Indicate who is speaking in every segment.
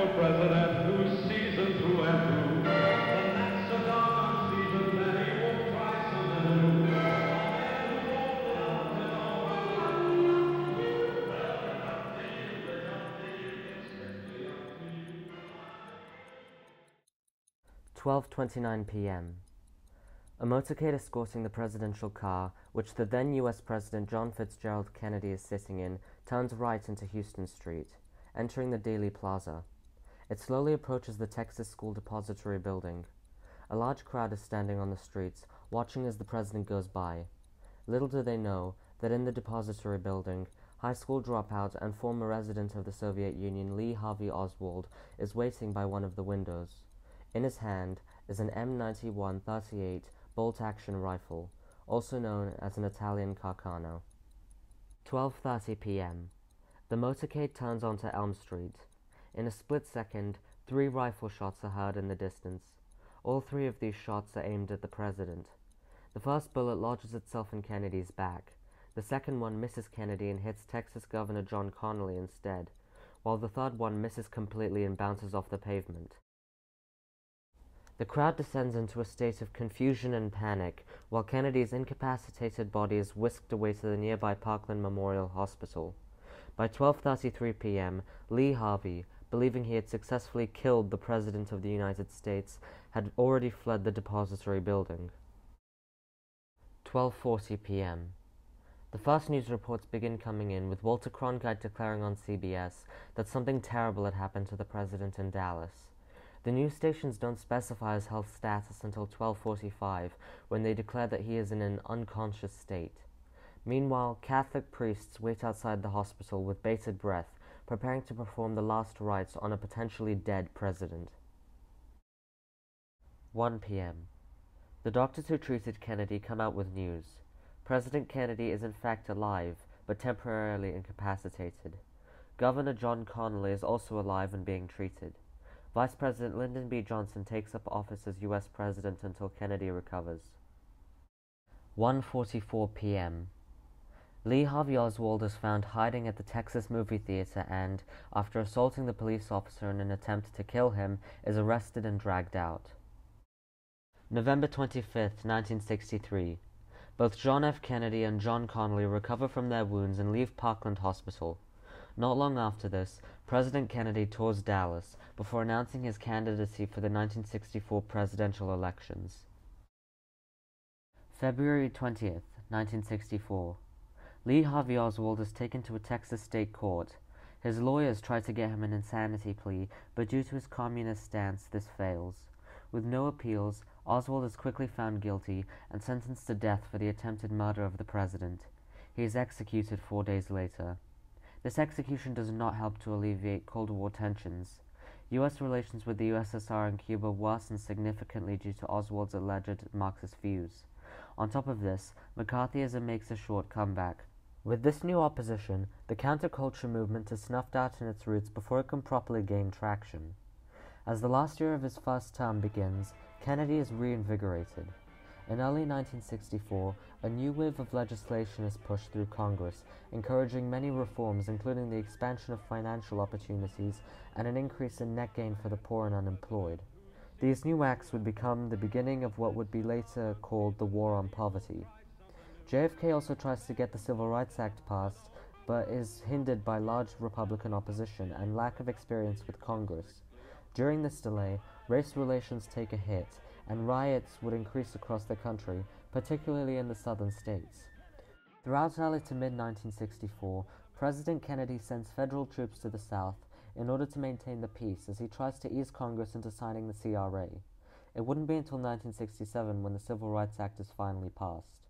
Speaker 1: for president through and through. Twelve twenty nine PM. A motorcade escorting the presidential car, which the then U.S. President John Fitzgerald Kennedy is sitting in, turns right into Houston Street, entering the Dealey Plaza. It slowly approaches the Texas School Depository building. A large crowd is standing on the streets, watching as the president goes by. Little do they know that in the depository building, high school dropout and former resident of the Soviet Union Lee Harvey Oswald is waiting by one of the windows. In his hand is an M91 38 bolt-action rifle, also known as an Italian Carcano. 12:30 p.m. The motorcade turns onto Elm Street. In a split second, three rifle shots are heard in the distance. All three of these shots are aimed at the president. The first bullet lodges itself in Kennedy's back. The second one misses Kennedy and hits Texas Governor John Connally instead, while the third one misses completely and bounces off the pavement. The crowd descends into a state of confusion and panic, while Kennedy's incapacitated body is whisked away to the nearby Parkland Memorial Hospital. By 12:33 p.m., Lee Harvey, believing he had successfully killed the President of the United States, had already fled the depository building. 12:40 p.m. The first news reports begin coming in with Walter Cronkite declaring on CBS that something terrible had happened to the president in Dallas. The news stations don't specify his health status until 12:45 when they declare that he is in an unconscious state. Meanwhile, Catholic priests wait outside the hospital with bated breath, preparing to perform the last rites on a potentially dead president. 1 p.m. The doctors who treated Kennedy come out with news. President Kennedy is in fact alive, but temporarily incapacitated. Governor John Connally is also alive and being treated. Vice President Lyndon B. Johnson takes up office as U.S. President until Kennedy recovers. 1:44 p.m. Lee Harvey Oswald is found hiding at the Texas movie theater and, after assaulting the police officer in an attempt to kill him, is arrested and dragged out. November 25, 1963. Both John F. Kennedy and John Connally recover from their wounds and leave Parkland Hospital. Not long after this, President Kennedy tours Dallas before announcing his candidacy for the 1964 presidential elections. February 20th, 1964. Lee Harvey Oswald is taken to a Texas state court. His lawyers try to get him an insanity plea, but due to his communist stance, this fails. With no appeals, Oswald is quickly found guilty and sentenced to death for the attempted murder of the president. He is executed four days later. This execution does not help to alleviate Cold War tensions. U.S. relations with the USSR and Cuba worsened significantly due to Oswald's alleged Marxist views. On top of this, McCarthyism makes a short comeback. With this new opposition, the counterculture movement is snuffed out in its roots before it can properly gain traction. As the last year of his first term begins, Kennedy is reinvigorated. In early 1964, a new wave of legislation is pushed through Congress, encouraging many reforms, including the expansion of financial opportunities and an increase in net gain for the poor and unemployed. These new acts would become the beginning of what would be later called the War on Poverty. JFK also tries to get the Civil Rights Act passed, but is hindered by large Republican opposition and lack of experience with Congress. During this delay, race relations take a hit, and riots would increase across the country, particularly in the southern states. Throughout early to mid 1964, President Kennedy sends federal troops to the South in order to maintain the peace as he tries to ease Congress into signing the CRA. It wouldn't be until 1967 when the Civil Rights Act is finally passed.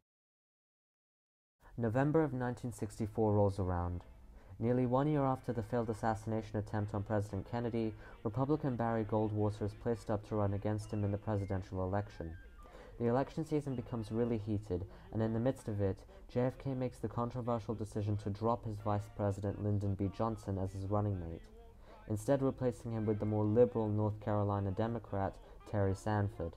Speaker 1: November of 1964 rolls around. Nearly one year after the failed assassination attempt on President Kennedy, Republican Barry Goldwater is placed up to run against him in the presidential election. The election season becomes really heated, and in the midst of it, JFK makes the controversial decision to drop his Vice President Lyndon B. Johnson as his running mate, instead replacing him with the more liberal North Carolina Democrat Terry Sanford.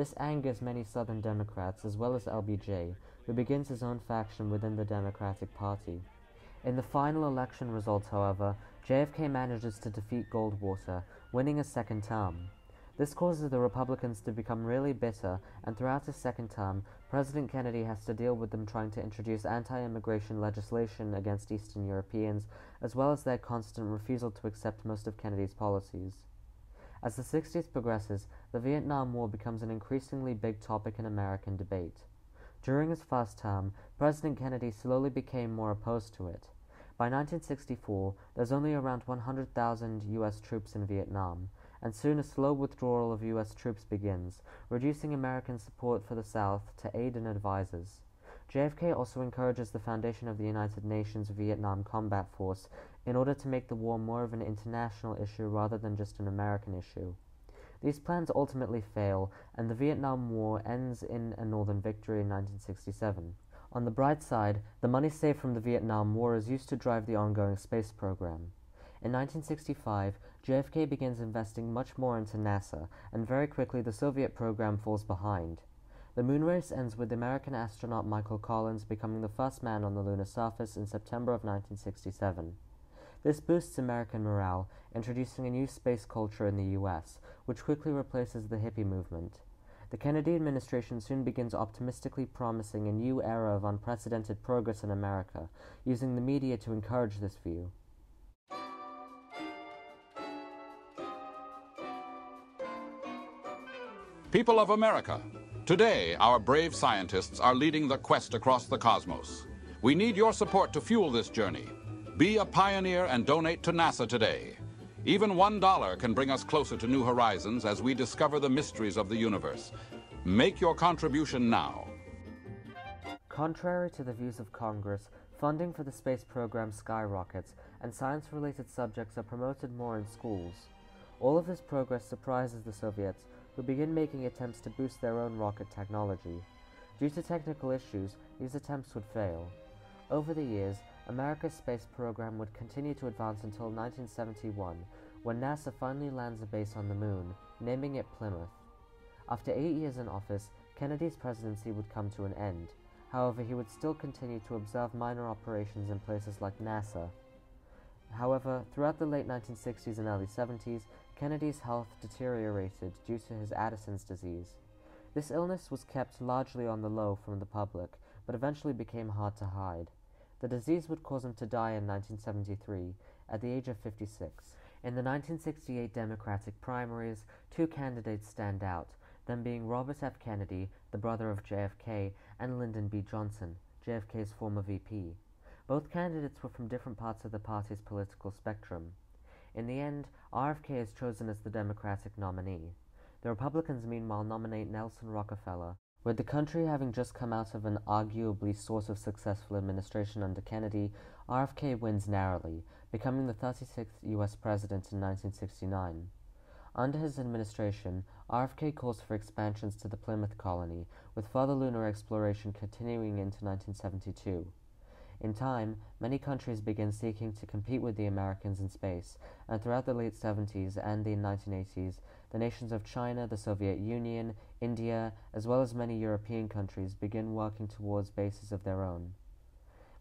Speaker 1: This angers many Southern Democrats as well as LBJ, who begins his own faction within the Democratic Party. In the final election results, however, JFK manages to defeat Goldwater, winning a second term. This causes the Republicans to become really bitter, and throughout his second term, President Kennedy has to deal with them trying to introduce anti immigration legislation against Eastern Europeans, as well as their constant refusal to accept most of Kennedy's policies. As the 60s progresses, the Vietnam War becomes an increasingly big topic in American debate. During his first term, President Kennedy slowly became more opposed to it. By 1964, there's only around 100,000 U.S. troops in Vietnam, and soon a slow withdrawal of U.S. troops begins, reducing American support for the South to aid and advisors. JFK also encourages the foundation of the United Nations Vietnam Combat Force in order to make the war more of an international issue rather than just an American issue. These plans ultimately fail, and the Vietnam War ends in a Northern victory in 1967. On the bright side, the money saved from the Vietnam War is used to drive the ongoing space program. In 1965, JFK begins investing much more into NASA, and very quickly the Soviet program falls behind. The moon race ends with American astronaut Michael Collins becoming the first man on the lunar surface in September of 1967. This boosts American morale, introducing a new space culture in the US, which quickly replaces the hippie movement. The Kennedy administration soon begins optimistically promising a new era of unprecedented progress in America, using the media to encourage this view.
Speaker 2: People of America, Today, our brave scientists are leading the quest across the cosmos. We need your support to fuel this journey. Be a pioneer and donate to NASA today. Even one dollar can bring us closer to new horizons as we discover the mysteries of the universe. Make your contribution now.
Speaker 1: Contrary to the views of Congress, funding for the space program skyrockets, and science-related subjects are promoted more in schools. All of this progress surprises the Soviets, who begin making attempts to boost their own rocket technology. Due to technical issues, these attempts would fail. Over the years, America's space program would continue to advance until 1971, when NASA finally lands a base on the moon, naming it Plymouth. After eight years in office, Kennedy's presidency would come to an end. However, he would still continue to observe minor operations in places like NASA. However, throughout the late 1960s and early 70s, Kennedy's health deteriorated due to his Addison's disease. This illness was kept largely on the low from the public, but eventually became hard to hide. The disease would cause him to die in 1973, at the age of 56. In the 1968 Democratic primaries, two candidates stand out, them being Robert F. Kennedy, the brother of JFK, and Lyndon B. Johnson, JFK's former VP. Both candidates were from different parts of the party's political spectrum. In the end, RFK is chosen as the Democratic nominee. The Republicans, meanwhile, nominate Nelson Rockefeller. With the country having just come out of an arguably source of successful administration under Kennedy, RFK wins narrowly, becoming the 36th U.S. president in 1969. Under his administration, RFK calls for expansions to the Plymouth colony, with further lunar exploration continuing into 1972. In time, many countries began seeking to compete with the Americans in space, and throughout the late 70s and the 1980s, the nations of China, the Soviet Union, India, as well as many European countries begin working towards bases of their own.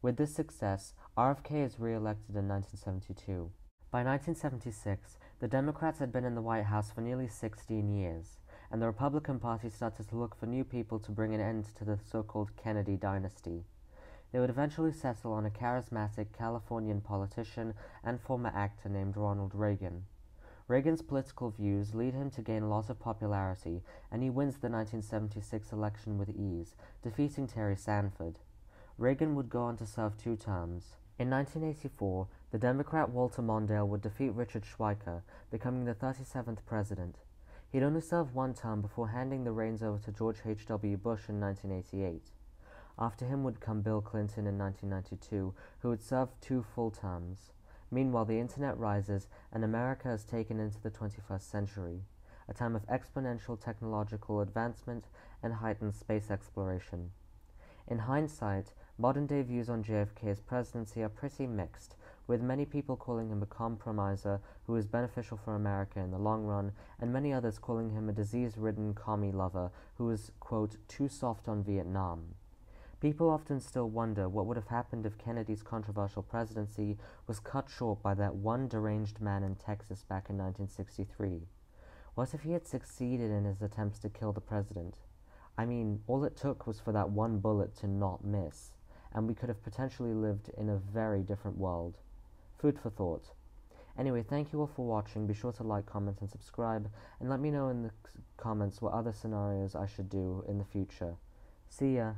Speaker 1: With this success, RFK is re-elected in 1972. By 1976, the Democrats had been in the White House for nearly 16 years, and the Republican Party started to look for new people to bring an end to the so-called Kennedy dynasty. They would eventually settle on a charismatic Californian politician and former actor named Ronald Reagan. Reagan's political views lead him to gain a lot of popularity, and he wins the 1976 election with ease, defeating Terry Sanford. Reagan would go on to serve two terms. In 1984, the Democrat Walter Mondale would defeat Richard Schweiker, becoming the 37th president. He'd only serve one term before handing the reins over to George H.W. Bush in 1988. After him would come Bill Clinton in 1992, who would serve two full terms. Meanwhile, the internet rises and America is taken into the 21st century, a time of exponential technological advancement and heightened space exploration. In hindsight, modern day views on JFK's presidency are pretty mixed, with many people calling him a compromiser who is beneficial for America in the long run, and many others calling him a disease ridden commie lover who is, quote, too soft on Vietnam. People often still wonder what would have happened if Kennedy's controversial presidency was cut short by that one deranged man in Texas back in 1963. What if he had succeeded in his attempts to kill the president? I mean, all it took was for that one bullet to not miss, and we could have potentially lived in a very different world. Food for thought. Anyway, thank you all for watching. Be sure to like, comment, and subscribe, and let me know in the comments what other scenarios I should do in the future. See ya!